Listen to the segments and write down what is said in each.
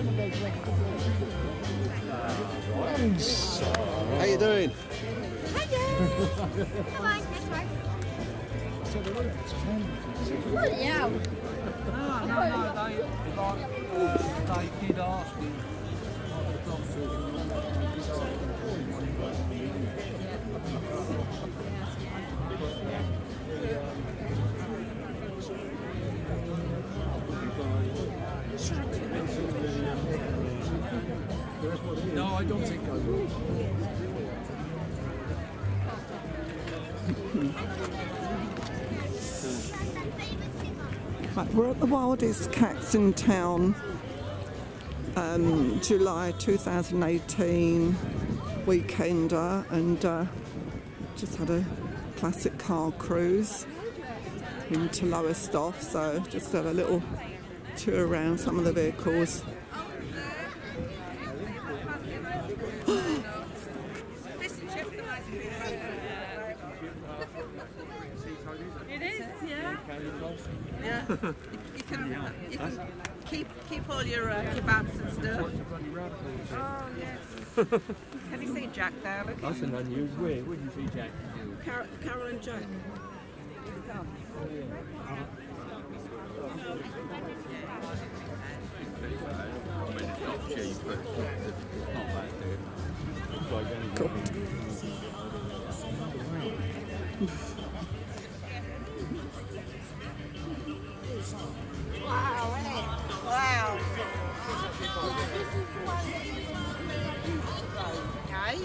How you doing? Come on, hell. No, no, no, they, uh, they did ask him, We're at the wildest cats in town. Um, July 2018 weekender, and uh, just had a classic car cruise into Lowestoft. So just had a little tour around some of the vehicles. Is, yeah. Yeah. You can, you can keep keep all your uh, kebabs and stuff. Oh yes. Can you see Jack there? Look. That's an unusual way. Where did you see Jack? Car- Carol and Jack. Wow, isn't it? Wow. Wow. Okay.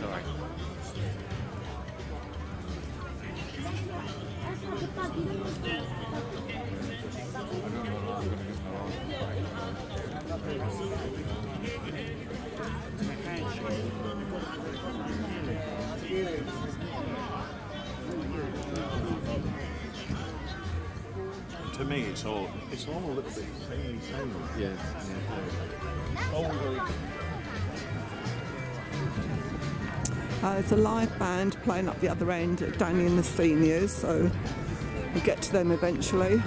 Sorry. To me, it's all it's all a little bit samey, samey. Yeah. Uh, there's a live band playing up the other end at Danny and the Seniors, so we'll get to them eventually.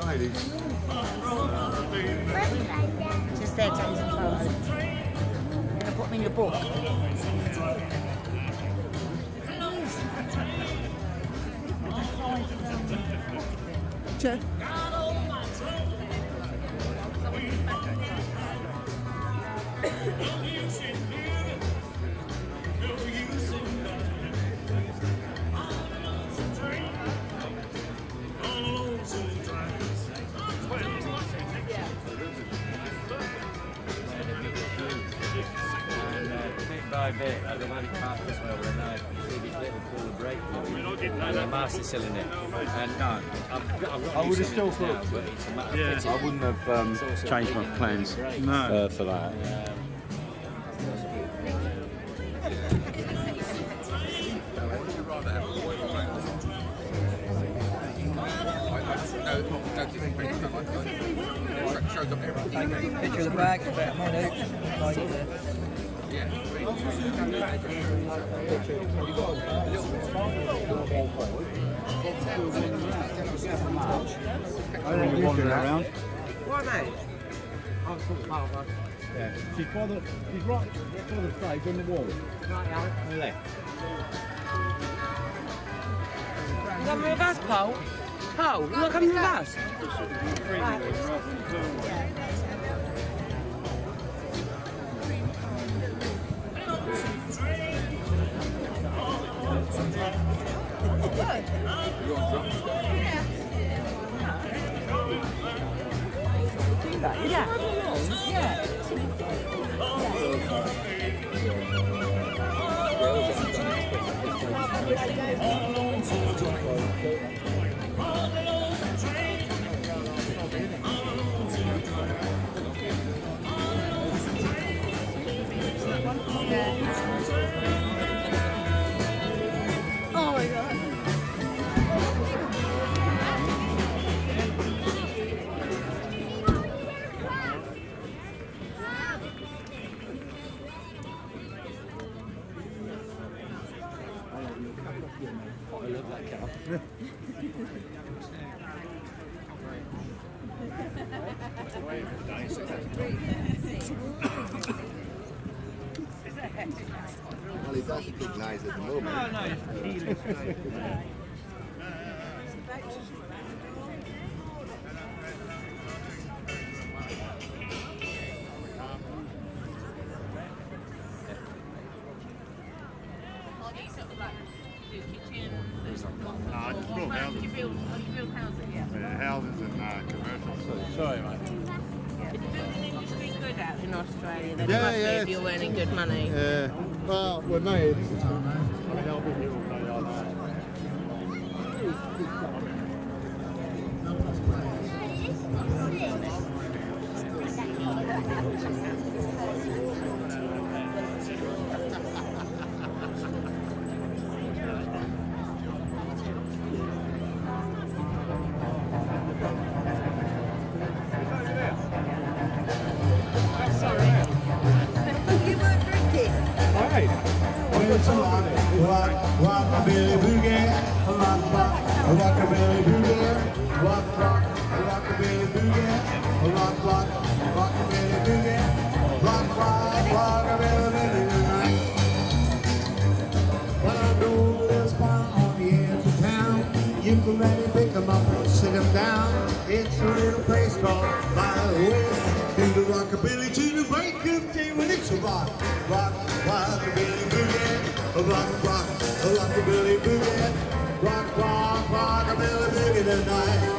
It was. Just there, take some photos. You're gonna put them in your book. Jeff? And uh, bit by bit, as I've had it past this way overnight, you see this little pull of brake fluid. the master's still in it. And no, I've got, I've got I would have cylinders still now, but it's a matter of Yeah. fitting. I wouldn't have um, changed my plans. No. uh, for that. Picture of the bag, about a minute. Like there. I don't think wander around. Why, mate? Yeah. She's by the, she's right by the stage on the wall. On the left. You coming with us, Paul? Paul, you not coming with us? Oh Well, he does nice at the moment. Uh, just build houses. Yeah, houses and uh, commercial. Sorry, mate. Good out in Australia. Then Yeah, it must be yeah, if you're earning good money. Yeah. Well, with me, it's, I mean, I'll be here boogie, rock, rock, rockabilly boogie, rock, rock, rockabilly boogie tonight. When I do this part on the edge of town, you pick 'em up sit 'em down. It's a little place called by. Do the rockabilly to the break of day when it's a rock, rock, rockabilly boogie, a rock, rock, a rockabilly boogie, rock, rock, rockabilly boogie tonight.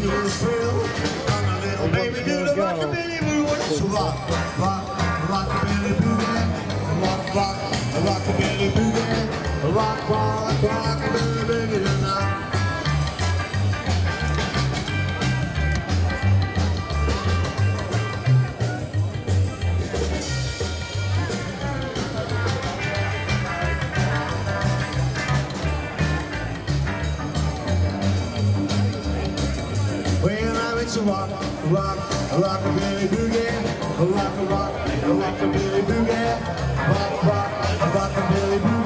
Feeding the thrill. Little baby, do the rockabilly move. It's a rock, rock, rockabilly boogie, rock, rock, rockabilly boogie, rock, rock, rockabilly It's a rock, rock, a rockabilly boogie, rock, a rock, a billy boogie, rock, rock, rock a rockabilly boogie,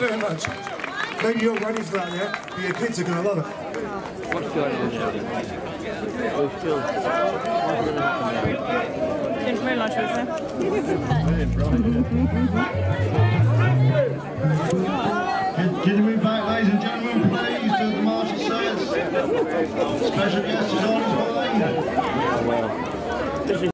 you very much. Maybe you're ready for that yet, but your kids are going to love it. What's going on now? Didn't realise you was Can, you move back, ladies and gentlemen, please, to the marshal service? Special guest is on his way.